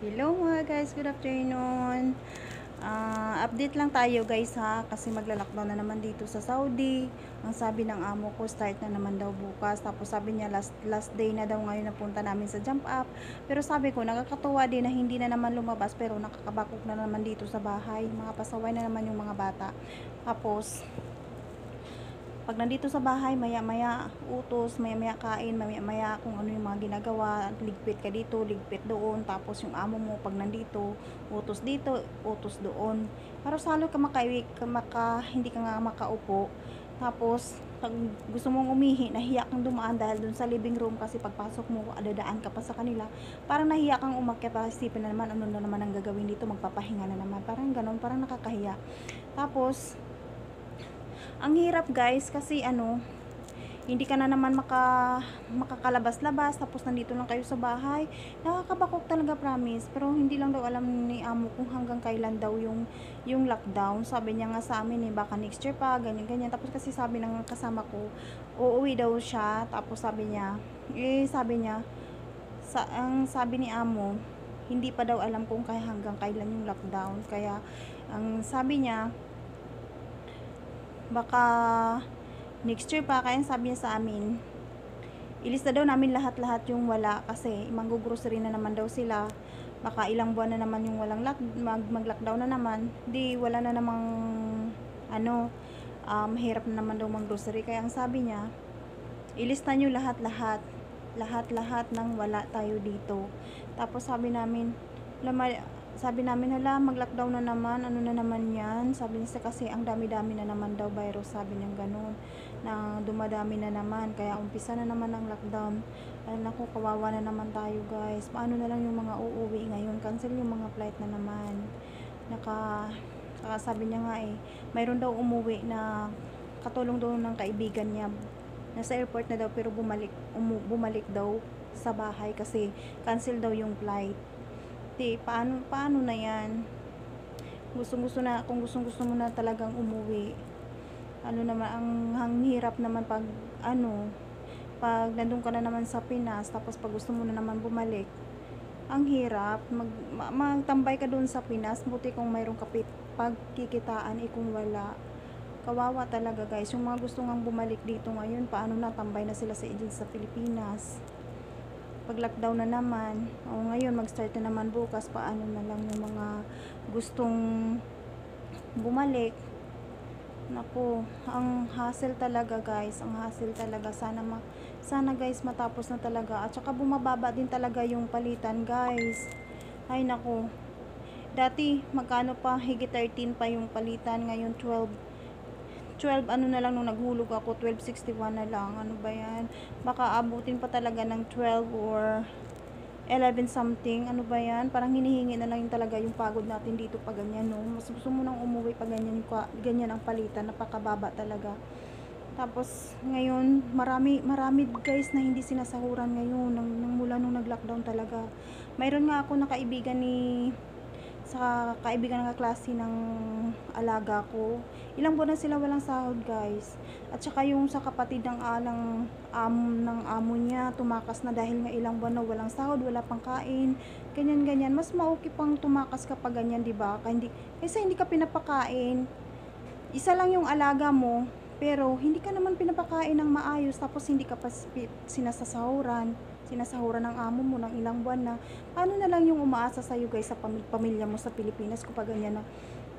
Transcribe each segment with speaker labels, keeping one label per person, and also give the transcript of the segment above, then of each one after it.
Speaker 1: Hello mga guys, good afternoon. Ah, update lang tayo guys ha, kasi magla-lockdown na naman dito sa Saudi. Ang sabi ng amo ko, start na naman daw bukas. Tapos sabi niya last last day na daw ngayon napunta namin sa jump up. Pero sabi ko, nakakatuwa din na hindi na naman lumabas pero nakakabakok na naman dito sa bahay. Mga pasaway na naman yung mga bata. Tapos pag nandito sa bahay, maya-maya utos, maya-maya kain, maya-maya kung ano yung mga ginagawa, ligpit ka dito, ligpit doon, tapos yung amo mo pag nandito, utos dito, utos doon. Pero salo ka makaiwi, ka maka, hindi ka nga makaupo. Tapos, pag gusto mong umihi, nahiya kang dumaan dahil dun sa living room kasi pagpasok mo, adadaan ka pa sa kanila. Parang nahiya kang umakyat, para isipin na naman, ano na naman ang gagawin dito, magpapahinga na naman. Parang ganun, parang nakakahiya. Tapos, ang hirap guys kasi ano hindi ka na naman maka, makakalabas-labas tapos nandito lang kayo sa bahay. Nakakabakok talaga promise. Pero hindi lang daw alam ni amo kung hanggang kailan daw yung yung lockdown. Sabi niya nga sa amin eh baka next year pa ganyan ganyan. Tapos kasi sabi ng kasama ko uuwi daw siya. Tapos sabi niya eh sabi niya sa ang sabi ni amo hindi pa daw alam kung kaya hanggang kailan yung lockdown. Kaya ang sabi niya baka next year pa kaya sabi niya sa amin ilista daw namin lahat-lahat yung wala kasi manggo-grocery na naman daw sila. Baka ilang buwan na naman yung walang lock, mag, mag-lockdown na naman. Di wala na namang ano um, hirap na naman daw mang-grocery. Kaya ang sabi niya ilista nyo lahat-lahat. Lahat-lahat ng wala tayo dito. Tapos sabi namin lama, sabi namin, hala, mag-lockdown na naman, ano na naman yan? Sabi niya kasi ang dami-dami na naman daw virus, sabi niya ganun, na dumadami na naman, kaya umpisa na naman ang lockdown. Ay naku, kawawa na naman tayo guys. Paano na lang yung mga uuwi ngayon? Cancel yung mga flight na naman. Naka, saka sabi niya nga eh, mayroon daw umuwi na katulong daw ng kaibigan niya. Nasa airport na daw pero bumalik, umu, bumalik daw sa bahay kasi cancel daw yung flight di paano paano na yan? Gustong gusto na kung gustong gusto mo na talagang umuwi. Ano naman ang, ang hirap naman pag ano pag nandun ka na naman sa Pinas tapos pag gusto mo na naman bumalik ang hirap. Mag, ma- magtambay ka doon sa Pinas buti kung mayroong kapit pagkikitaan eh kung wala. Kawawa talaga guys. Yung mga gusto ngang bumalik dito ngayon paano na tambay na sila sa agent sa Pilipinas pag lockdown na naman. O ngayon mag-start na naman bukas paano na lang yung mga gustong bumalik. Naku ang hassle talaga guys. Ang hassle talaga. Sana ma sana guys matapos na talaga. At saka bumababa din talaga yung palitan guys. Ay naku. Dati magkano pa? Higit 13 pa yung palitan. Ngayon 12 12 ano na lang nung naghulog ako 1261 na lang. Ano ba yan? Baka abutin pa talaga ng 12 or 11 something. Ano ba yan? Parang hinihingi na lang yung talaga yung pagod natin dito pag ganyan no? Mas gusto mo nang umuwi pag ganyan, ganyan ang palitan. Napakababa talaga. Tapos ngayon marami marami guys na hindi sinasahuran ngayon nang, nang mula nung nag-lockdown talaga. Mayroon nga ako nakaibigan ni sa kaibigan ng klase ng alaga ko. Ilang buwan na sila walang sahod, guys. At saka yung sa kapatid ng alang am ng amo niya, tumakas na dahil nga ilang buwan na walang sahod, wala pang kain, ganyan ganyan. Mas maoki pang tumakas kapag ganyan, 'di ba? Kasi hindi ka pinapakain. Isa lang yung alaga mo, pero hindi ka naman pinapakain ng maayos tapos hindi ka pa sinasasahuran sinasahuran ng amo mo ng ilang buwan na, paano na lang yung umaasa sa'yo guys sa pamilya, pamilya mo sa Pilipinas kapag ganyan na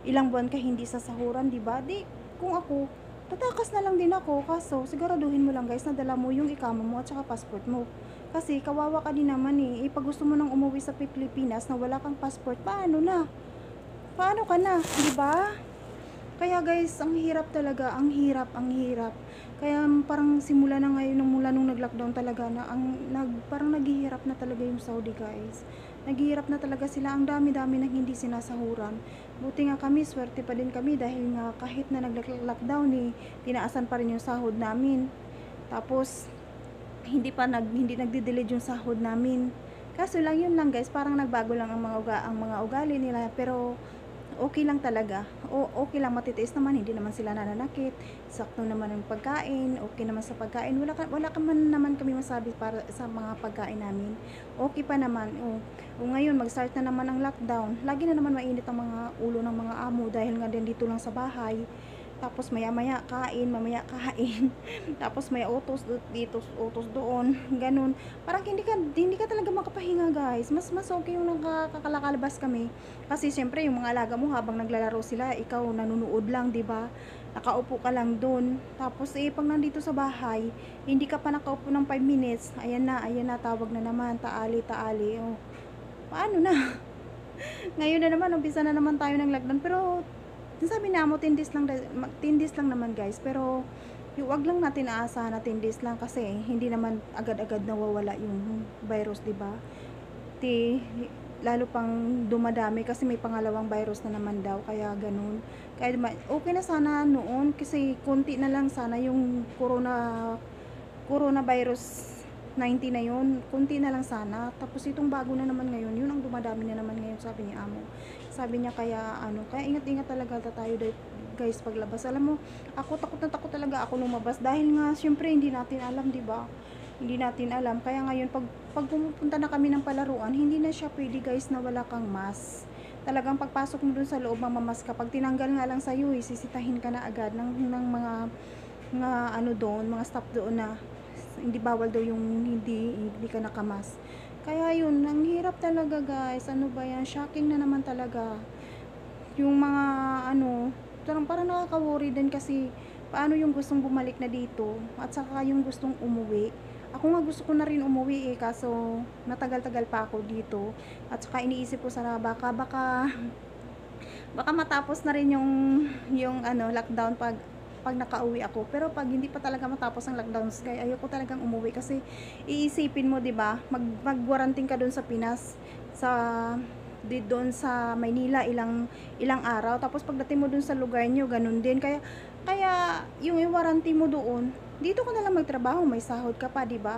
Speaker 1: ilang buwan ka hindi sasahuran, di ba? Di, kung ako, tatakas na lang din ako, kaso siguraduhin mo lang guys na dala mo yung ikama mo at saka passport mo. Kasi kawawa ka din naman eh, eh pag gusto mo nang umuwi sa Pilipinas na wala kang passport, paano na? Paano ka na, di ba? Kaya guys, ang hirap talaga, ang hirap, ang hirap. Kaya parang simula na ngayon, nung mula nung nag-lockdown talaga na, ang, nag, parang naghihirap na talaga yung Saudi guys. Naghihirap na talaga sila, ang dami-dami na hindi sinasahuran. Buti nga kami, swerte pa din kami dahil nga kahit na nag-lockdown eh, tinaasan pa rin yung sahod namin. Tapos, hindi pa nag, hindi nagde-delete yung sahod namin. Kaso lang yun lang guys, parang nagbago lang ang mga, uga, ang mga ugali nila. Pero, okay lang talaga. O, okay lang matitiis naman, hindi naman sila nananakit. Sakto naman ang pagkain, okay naman sa pagkain. Wala ka, wala ka man naman kami masabi para sa mga pagkain namin. Okay pa naman. O, o ngayon mag-start na naman ang lockdown. Lagi na naman mainit ang mga ulo ng mga amo dahil nga din dito lang sa bahay. Tapos maya maya kain, mamaya kain. Tapos may utos dito, utos doon. Ganun. Parang hindi ka hindi ka talaga makapahinga, guys. Mas mas okay yung nakakalakalabas kami. Kasi siyempre yung mga alaga mo habang naglalaro sila, ikaw nanunood lang, 'di ba? Nakaupo ka lang doon. Tapos eh pag nandito sa bahay, hindi ka pa nakaupo ng 5 minutes. Ayan na, ayan na tawag na naman, taali, taali. Oh. Paano na? Ngayon na naman, umpisa na naman tayo ng lockdown. Pero sabi na mo, tindis lang, tindis lang naman guys. Pero, yung wag lang natin aasahan na tindis lang kasi hindi naman agad-agad nawawala yung virus, di ba? Ti, lalo pang dumadami kasi may pangalawang virus na naman daw, kaya ganun. Kaya okay na sana noon kasi konti na lang sana yung corona coronavirus 90 na yun, kunti na lang sana. Tapos itong bago na naman ngayon, yun ang dumadami na naman ngayon, sabi ni Amo. Sabi niya kaya ano, kaya ingat-ingat talaga tayo guys paglabas. Alam mo, ako takot na takot talaga ako lumabas dahil nga syempre hindi natin alam, 'di ba? Hindi natin alam. Kaya ngayon pag pag pumupunta na kami ng palaruan, hindi na siya pwede guys na wala kang mask. Talagang pagpasok mo dun sa loob, mamamas ka. Pag tinanggal nga lang sa'yo, eh, sisitahin ka na agad ng, ng mga mga ano doon, mga staff doon na hindi bawal daw yung hindi hindi ka nakamas. Kaya yun, ang hirap talaga guys. Ano ba yan? Shocking na naman talaga. Yung mga ano, parang parang nakaka-worry din kasi paano yung gustong bumalik na dito at saka yung gustong umuwi. Ako nga gusto ko na rin umuwi eh kaso matagal-tagal pa ako dito at saka iniisip ko sana baka baka baka matapos na rin yung yung ano lockdown pag pag nakauwi ako. Pero pag hindi pa talaga matapos ang lockdown, sky, ayoko talagang umuwi kasi iisipin mo, 'di ba? Mag magwaranting ka doon sa Pinas sa di doon sa Maynila ilang ilang araw. Tapos pagdating mo doon sa lugar niyo ganun din. Kaya kaya yung i-warranty mo doon dito ka na lang magtrabaho may sahod ka pa di ba?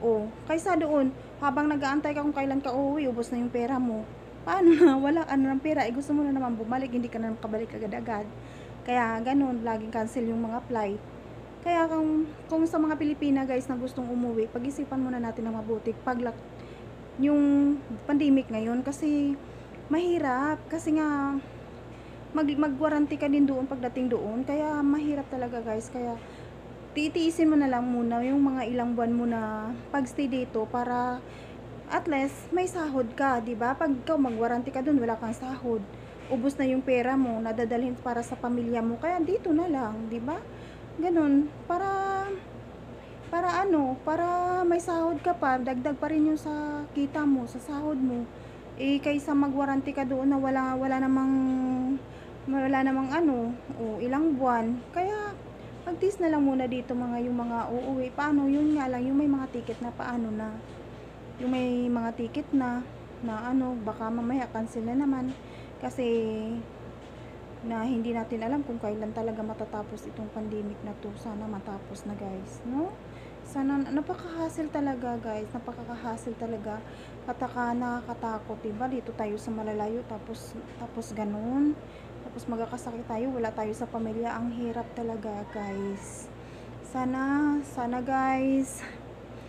Speaker 1: O kaysa doon habang nag-aantay ka kung kailan ka uuwi ubos na yung pera mo. Paano na? Wala ano ng pera. Eh gusto mo na naman bumalik hindi ka na makabalik agad-agad kaya ganun laging cancel yung mga flight kaya kung, kung sa mga Pilipina guys na gustong umuwi pag-isipan muna natin ng mabuti pag yung pandemic ngayon kasi mahirap kasi nga mag magwaranty ka din doon pagdating doon kaya mahirap talaga guys kaya titiisin mo na lang muna yung mga ilang buwan mo na pagstay dito para at least may sahod ka, 'di ba? Pag ikaw magwaranty ka doon, wala kang sahod. Ubos na yung pera mo na dadalhin para sa pamilya mo. Kaya dito na lang, 'di ba? Ganun para para ano, para may sahod ka pa, dagdag pa rin yung sa kita mo, sa sahod mo. Eh, kaysa magwaranty ka doon na wala, wala namang, wala namang ano, o ilang buwan. Kaya, pagtis na lang muna dito mga yung mga uuwi. Paano? Yun nga lang, yung may mga ticket na paano na. Yung may mga ticket na, na ano, baka mamaya cancel na naman. Kasi, na hindi natin alam kung kailan talaga matatapos itong pandemic na to. Sana matapos na guys, no? Sana, napaka-hassle talaga guys, napaka-hassle talaga. Kataka, nakakatakot, diba? Dito tayo sa malalayo, tapos, tapos ganun. Tapos magkakasakit tayo, wala tayo sa pamilya. Ang hirap talaga guys. Sana, sana guys,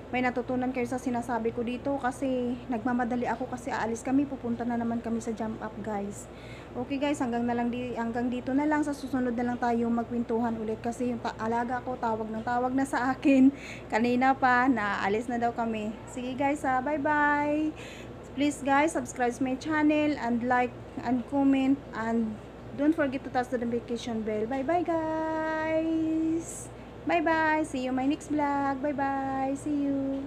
Speaker 1: may natutunan kayo sa sinasabi ko dito kasi nagmamadali ako kasi aalis kami, pupunta na naman kami sa jump up guys. Okay guys, hanggang na lang di, hanggang dito na lang sa susunod na lang tayo magkwentuhan ulit kasi yung alaga ko tawag ng tawag na sa akin. Kanina pa naalis na daw kami. Sige guys, ah, bye-bye. Please guys, subscribe my channel and like and comment and don't forget to touch the notification bell. Bye-bye guys. Bye-bye. See you my next vlog. Bye-bye. See you.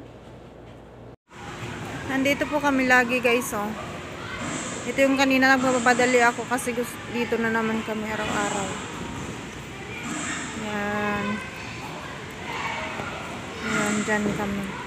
Speaker 1: Nandito po kami lagi guys oh. Ito yung kanina nagpapadali ako kasi dito na naman kami araw-araw. Yan. Yan, dyan kami.